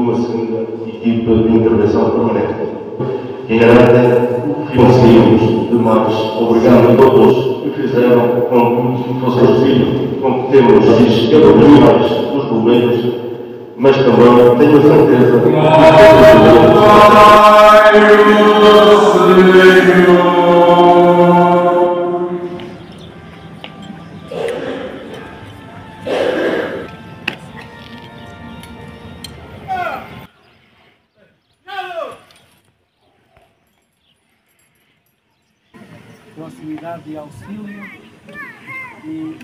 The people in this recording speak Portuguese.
uma segunda equipa de intervenção permanente. E garantem que conseguimos, demais, obrigado a todos que fizeram com que fosse possível, com que temos os evoluídos dos bombeiros, mas também tenho a certeza que proximidade e auxílio. E